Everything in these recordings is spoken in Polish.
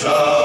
shall.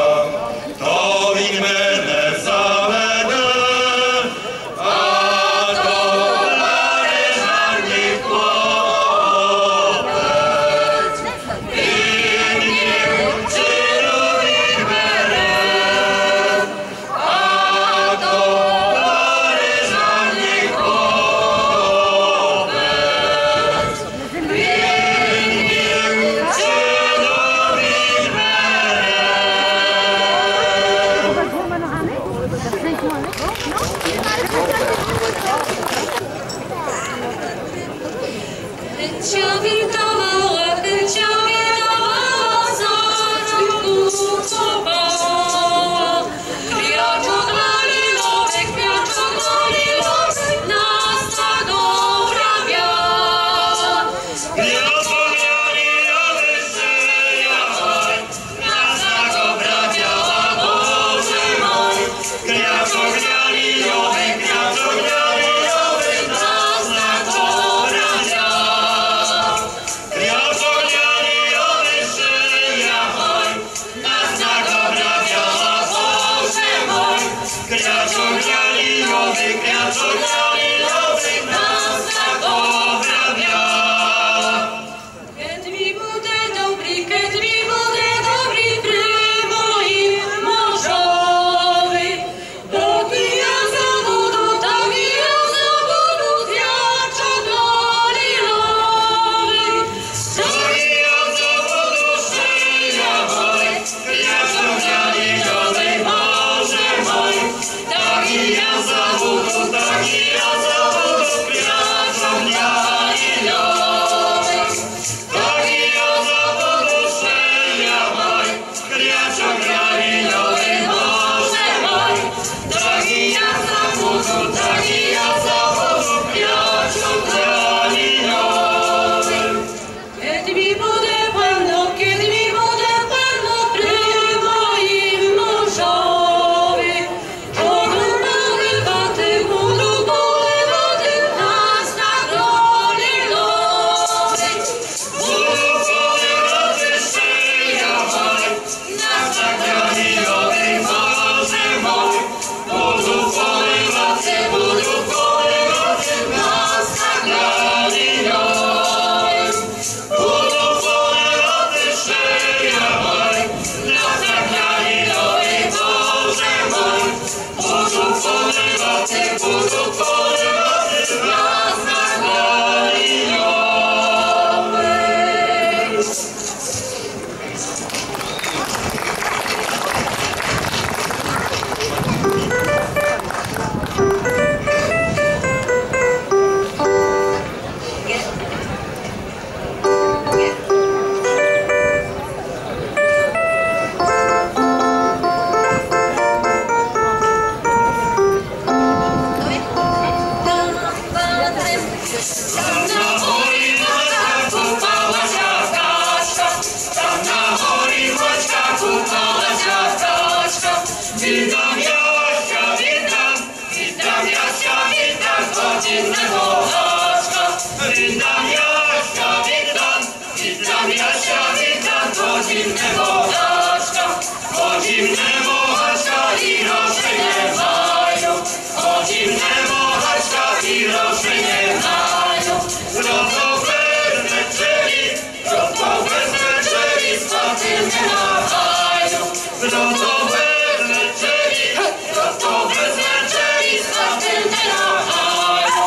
zimnego Haszka, po zimnego Haszka i roszy nie mają, po zimnego Haszka i roszy nie mają. Zrobią pewne czyli, zrobią pewne czyli, spatylne machają, zrobią pewne czyli, zrobią pewne czyli, spatylne machają.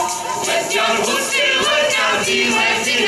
Łecian, łusy, łecian, i łecian,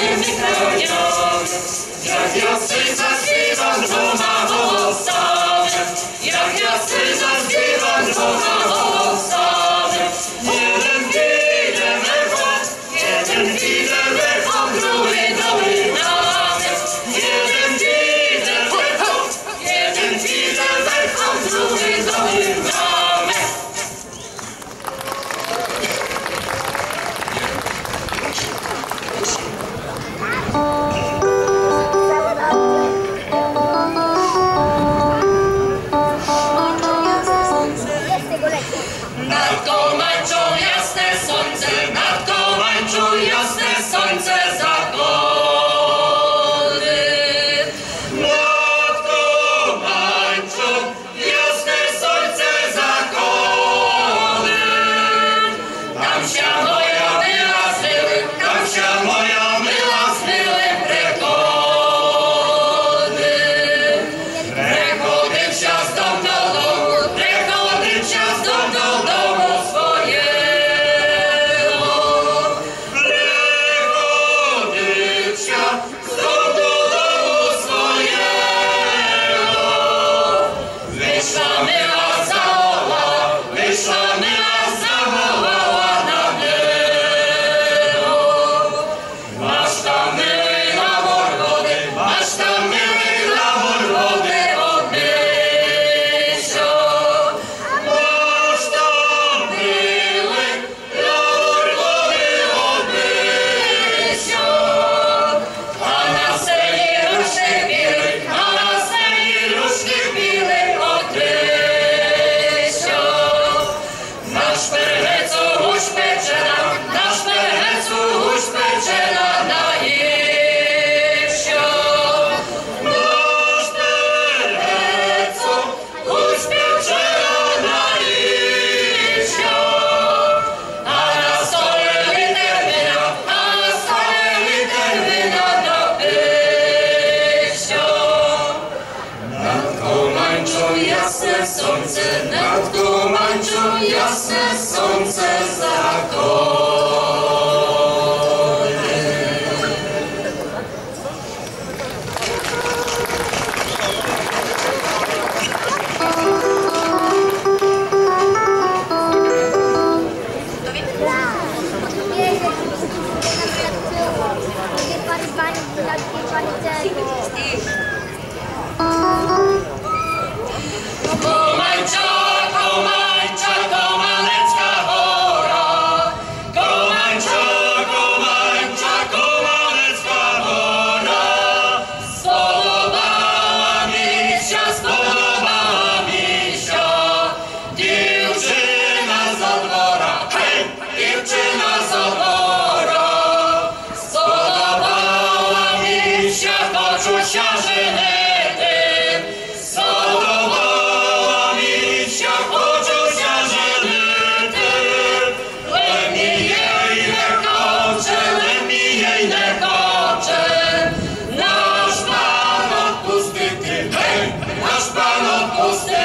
ziemi pełnione, jak jasny zaśpiewam dwoma wołosami, jak jasny zaśpiewam dwoma Aposta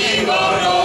Igor.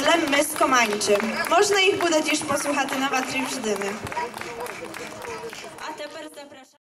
Lemmy z Komańczy. Można ich budać iż posłuchati na watry brzydyny.